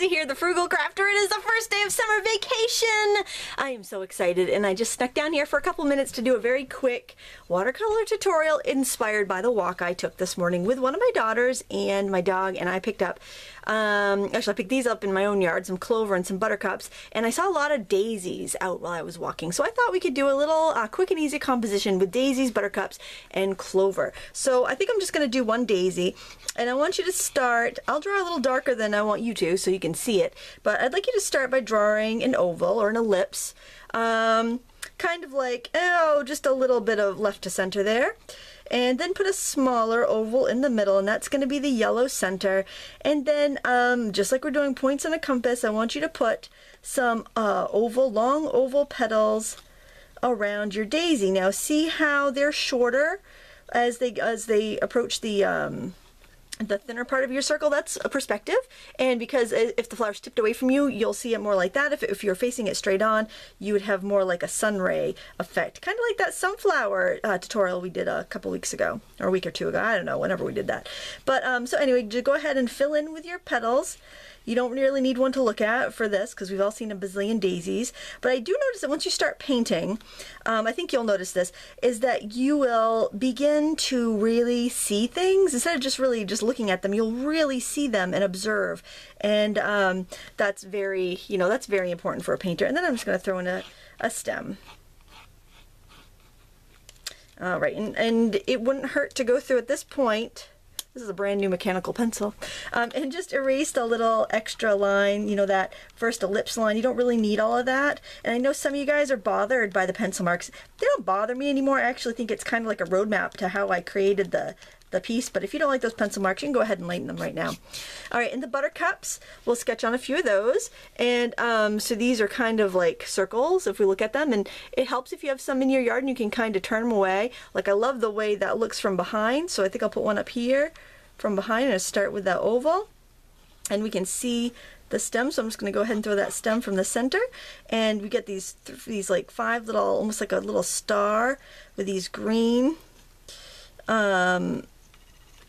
Lindsay here, the Frugal Crafter. It is the first day of summer vacation. I am so excited and I just snuck down here for a couple minutes to do a very quick watercolor tutorial inspired by the walk I took this morning with one of my daughters and my dog and I picked up um, actually, I picked these up in my own yard, some clover and some buttercups, and I saw a lot of daisies out while I was walking. So I thought we could do a little uh, quick and easy composition with daisies, buttercups, and clover. So I think I'm just going to do one daisy, and I want you to start, I'll draw a little darker than I want you to so you can see it, but I'd like you to start by drawing an oval or an ellipse, um, kind of like, oh, just a little bit of left to center there. And then put a smaller oval in the middle and that's going to be the yellow center. And then um, just like we're doing points on a compass I want you to put some uh, oval long oval petals around your daisy. Now see how they're shorter as they as they approach the um, the thinner part of your circle, that's a perspective. And because if the flower's tipped away from you, you'll see it more like that. If, if you're facing it straight on, you would have more like a sun ray effect. Kind of like that sunflower uh, tutorial we did a couple weeks ago, or a week or two ago. I don't know, whenever we did that. But um, so anyway, just go ahead and fill in with your petals. You don't really need one to look at for this because we've all seen a bazillion daisies. But I do notice that once you start painting, um, I think you'll notice this, is that you will begin to really see things. Instead of just really just looking at them, you'll really see them and observe. And um, that's very, you know, that's very important for a painter. And then I'm just going to throw in a, a stem. All right, and, and it wouldn't hurt to go through at this point this is a brand new mechanical pencil. Um, and just erased a little extra line, you know, that first ellipse line. You don't really need all of that. And I know some of you guys are bothered by the pencil marks. They don't bother me anymore. I actually think it's kind of like a roadmap to how I created the the piece, but if you don't like those pencil marks, you can go ahead and lighten them right now. All right, in the buttercups, we'll sketch on a few of those. And um, so these are kind of like circles if we look at them, and it helps if you have some in your yard and you can kind of turn them away. Like I love the way that looks from behind, so I think I'll put one up here from behind and start with that oval. And we can see the stem, so I'm just going to go ahead and throw that stem from the center. And we get these, these like five little, almost like a little star with these green um,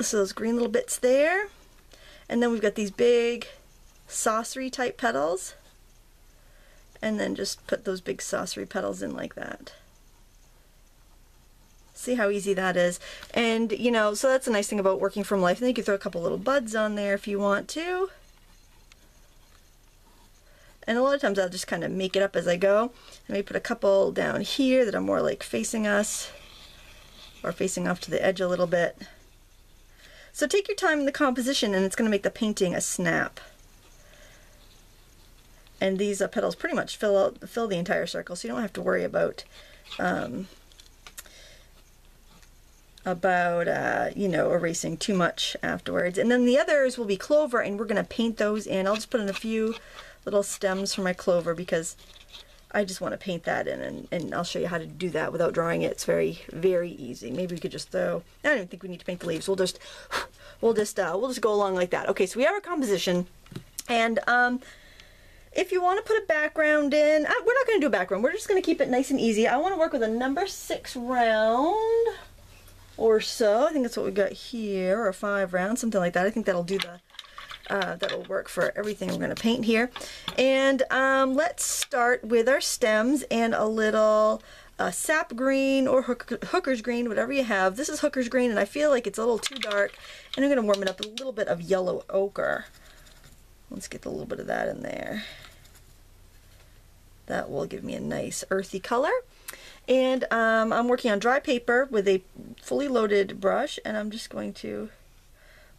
so those green little bits there. And then we've got these big saucery type petals. And then just put those big saucery petals in like that. See how easy that is. And, you know, so that's a nice thing about working from life. And you can throw a couple little buds on there if you want to. And a lot of times I'll just kind of make it up as I go. I may put a couple down here that are more like facing us or facing off to the edge a little bit. So take your time in the composition and it's going to make the painting a snap. And these uh, petals pretty much fill out fill the entire circle, so you don't have to worry about um, about uh, you know erasing too much afterwards. And then the others will be clover, and we're going to paint those in. I'll just put in a few little stems for my clover because I just want to paint that in and, and I'll show you how to do that without drawing it. It's very, very easy. Maybe we could just throw, I don't even think we need to paint the leaves. We'll just, we'll just, uh, we'll just go along like that. Okay, so we have our composition and um, if you want to put a background in, uh, we're not going to do a background. We're just going to keep it nice and easy. I want to work with a number six round or so. I think that's what we got here, or five rounds, something like that. I think that'll do the uh, that'll work for everything we're going to paint here. And um, let's start with our stems and a little uh, sap green or hook, hooker's green, whatever you have. This is hooker's green and I feel like it's a little too dark and I'm going to warm it up with a little bit of yellow ochre. Let's get a little bit of that in there. That will give me a nice earthy color. And um, I'm working on dry paper with a fully loaded brush and I'm just going to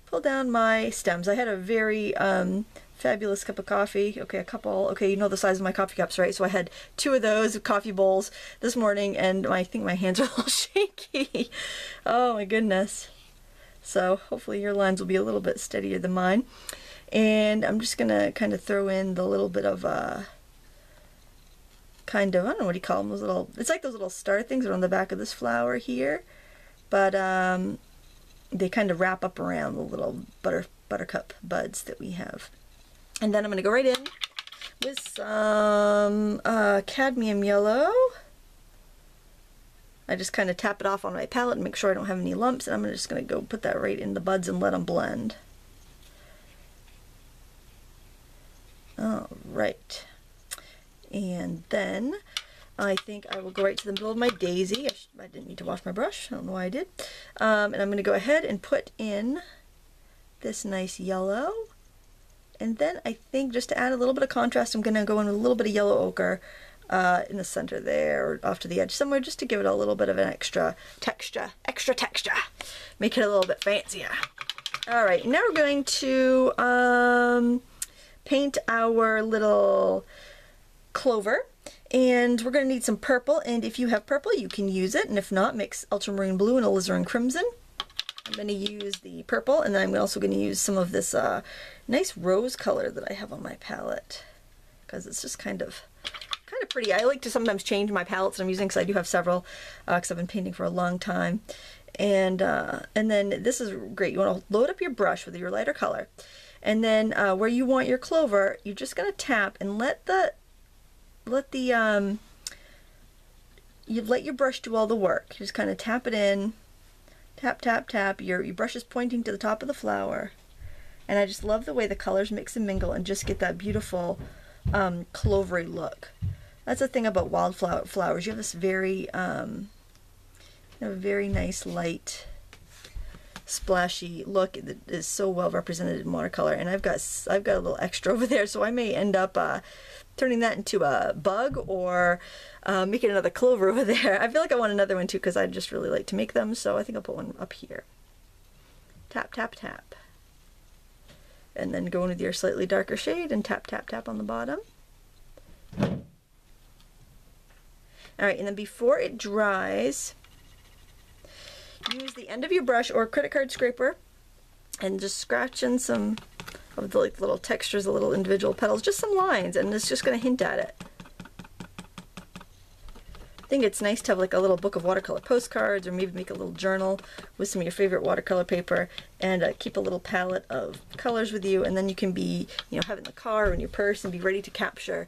pull down my stems. I had a very um, fabulous cup of coffee. Okay, a couple. Okay, you know the size of my coffee cups, right? So I had two of those coffee bowls this morning, and I think my hands are a little shaky. oh my goodness. So hopefully your lines will be a little bit steadier than mine. And I'm just going to kind of throw in the little bit of, uh, kind of, I don't know what do you call them, those little, it's like those little star things that are on the back of this flower here. But um, they kind of wrap up around the little butter buttercup buds that we have. And then I'm going to go right in with some uh, cadmium yellow. I just kind of tap it off on my palette and make sure I don't have any lumps. And I'm just going to go put that right in the buds and let them blend. All right. And then I think I will go right to the middle of my daisy. I, I didn't need to wash my brush. I don't know why I did. Um, and I'm going to go ahead and put in this nice yellow. And then I think just to add a little bit of contrast, I'm going to go in with a little bit of yellow ochre uh, in the center there or off to the edge somewhere just to give it a little bit of an extra texture, extra texture. Make it a little bit fancier. All right, now we're going to um, paint our little clover and we're going to need some purple and if you have purple you can use it and if not mix ultramarine blue and alizarin crimson. I'm going to use the purple and then I'm also going to use some of this uh, nice rose color that I have on my palette because it's just kind of kind of pretty. I like to sometimes change my palettes that I'm using because I do have several because uh, I've been painting for a long time. And uh, and then this is great. You want to load up your brush with your lighter color. And then uh, where you want your clover, you're just going to tap and let the let the um you let your brush do all the work. You just kind of tap it in. Tap, tap, tap. Your, your brush is pointing to the top of the flower. And I just love the way the colors mix and mingle and just get that beautiful um, clovery look. That's the thing about wildflower flowers. You have this very, um, you a very nice light, splashy look that is so well represented in watercolor. And I've got I've got a little extra over there, so I may end up uh, turning that into a bug or uh, making another clover over there. I feel like I want another one too because I just really like to make them, so I think I'll put one up here. Tap, tap, tap. And then go in with your slightly darker shade and tap, tap, tap on the bottom. Alright, and then before it dries, use the end of your brush or credit card scraper and just scratch in some of the like, little textures, the little individual petals, just some lines, and it's just going to hint at it. I think it's nice to have like a little book of watercolor postcards or maybe make a little journal with some of your favorite watercolor paper and uh, keep a little palette of colors with you and then you can be, you know, have it in the car or in your purse and be ready to capture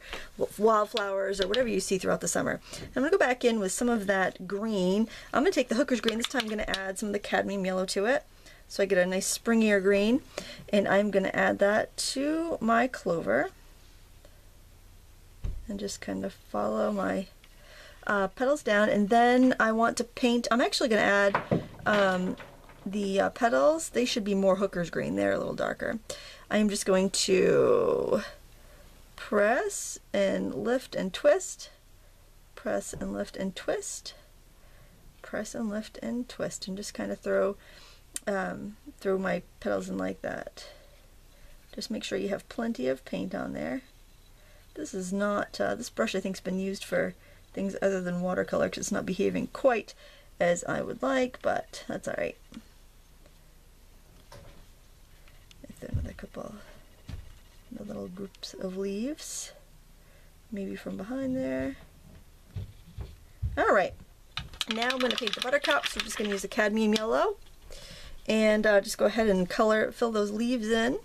wildflowers or whatever you see throughout the summer. I'm going to go back in with some of that green. I'm going to take the hooker's green. This time I'm going to add some of the cadmium yellow to it. So I get a nice springier green and I'm going to add that to my clover and just kind of follow my uh, petals down and then I want to paint, I'm actually going to add um, the uh, petals, they should be more hooker's green, they're a little darker. I am just going to press and lift and twist, press and lift and twist, press and lift and twist and just kind of throw um, throw my petals in like that. Just make sure you have plenty of paint on there. This is not, uh, this brush I think has been used for things other than watercolor because it's not behaving quite as I would like, but that's alright. Another couple little groups of leaves, maybe from behind there. Alright, now I'm going to paint the buttercups. I'm just going to use a cadmium yellow and uh, just go ahead and color, fill those leaves in.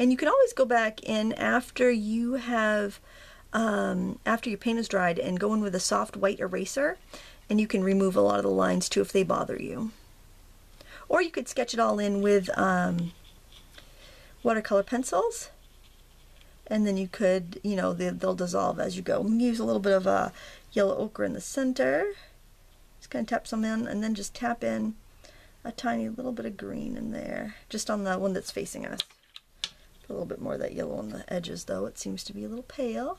And you can always go back in after you have, um, after your paint is dried and go in with a soft white eraser and you can remove a lot of the lines too if they bother you. Or you could sketch it all in with um, watercolor pencils and then you could, you know, they, will dissolve as you go. Use a little bit of uh, yellow ochre in the center. Just kind of tap some in and then just tap in a tiny little bit of green in there, just on the one that's facing us. A little bit more of that yellow on the edges though. It seems to be a little pale.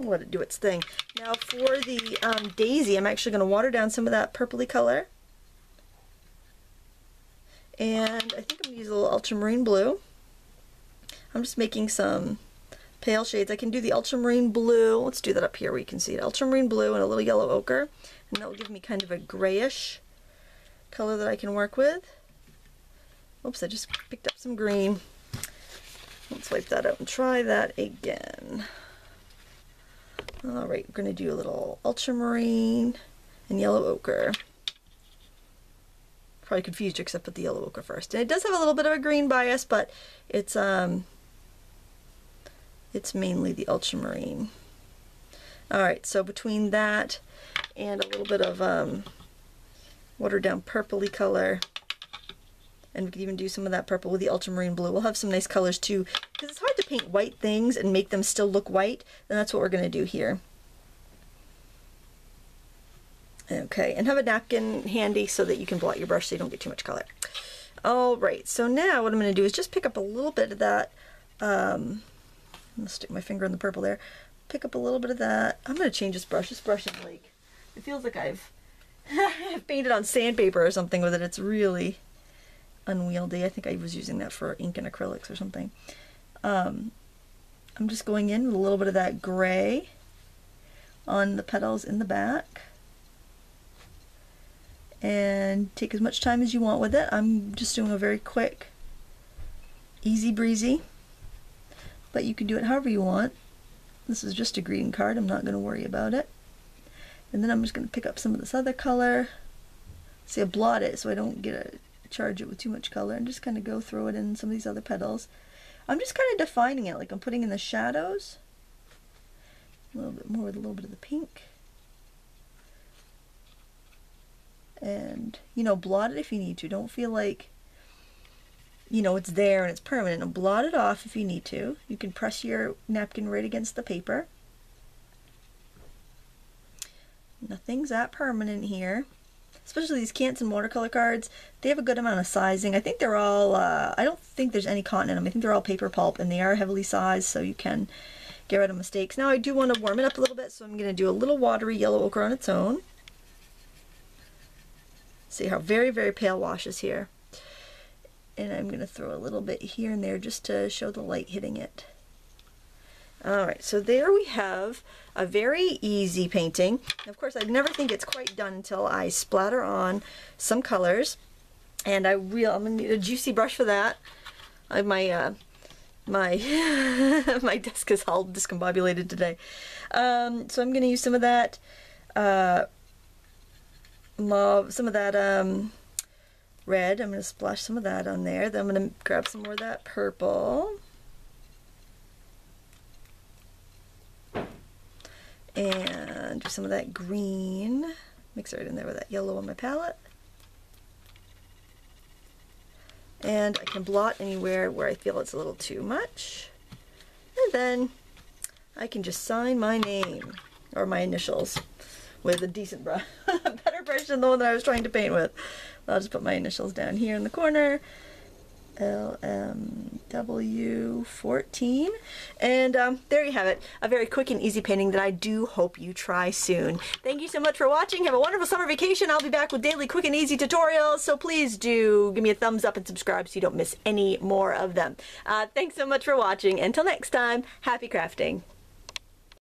I'll let it do its thing. Now for the um, daisy, I'm actually going to water down some of that purpley color. And I think I'm going to use a little ultramarine blue. I'm just making some pale shades. I can do the ultramarine blue. Let's do that up here where you can see it. Ultramarine blue and a little yellow ochre. And that will give me kind of a grayish color that I can work with. Oops, I just picked up some green. Let's wipe that out and try that again. Alright, we're going to do a little ultramarine and yellow ochre. Probably confused you except put the yellow ochre first. And it does have a little bit of a green bias, but it's um it's mainly the ultramarine. Alright, so between that and a little bit of um, watered down purpley color, And we could even do some of that purple with the ultramarine blue. We'll have some nice colors too, because it's hard to paint white things and make them still look white. And that's what we're going to do here. Okay, and have a napkin handy so that you can blot your brush so you don't get too much color. All right, so now what I'm going to do is just pick up a little bit of that. Um, I'm to stick my finger in the purple there. Pick up a little bit of that. I'm going to change this brush. This brush is like, it feels like I've painted on sandpaper or something with it. It's really unwieldy. I think I was using that for ink and acrylics or something. Um, I'm just going in with a little bit of that gray on the petals in the back and take as much time as you want with it. I'm just doing a very quick, easy breezy, but you can do it however you want. This is just a greeting card, I'm not going to worry about it. And then I'm just going to pick up some of this other color. See, I blot it so I don't get a charge it with too much color and just kind of go throw it in some of these other petals. I'm just kind of defining it, like I'm putting in the shadows. A little bit more with a little bit of the pink. and you know blot it if you need to don't feel like you know it's there and it's permanent and blot it off if you need to you can press your napkin right against the paper nothing's that permanent here especially these Canson watercolor cards they have a good amount of sizing I think they're all uh, I don't think there's any cotton in them I think they're all paper pulp and they are heavily sized so you can get rid of mistakes now I do want to warm it up a little bit so I'm going to do a little watery yellow ochre on its own See how very, very pale wash is here. And I'm going to throw a little bit here and there just to show the light hitting it. Alright, so there we have a very easy painting. Of course, I never think it's quite done until I splatter on some colors. And I real I'm to need a juicy brush for that. I my uh, my my desk is all discombobulated today. Um, so I'm to use some of that uh, mauve, some of that um, red. I'm to splash some of that on there. Then I'm to grab some more of that purple. And do some of that green. Mix it right in there with that yellow on my palette. And I can blot anywhere where I feel it's a little too much. And then I can just sign my name or my initials with a decent brush. A better brush than the one that I was trying to paint with. I'll just put my initials down here in the corner. LMW14 and um, there you have it. A very quick and easy painting that I do hope you try soon. Thank you so much for watching. Have a wonderful summer vacation. I'll be back with daily quick and easy tutorials. So please do give me a thumbs up and subscribe so you don't miss any more of them. Uh, thanks so much for watching. Until next time happy crafting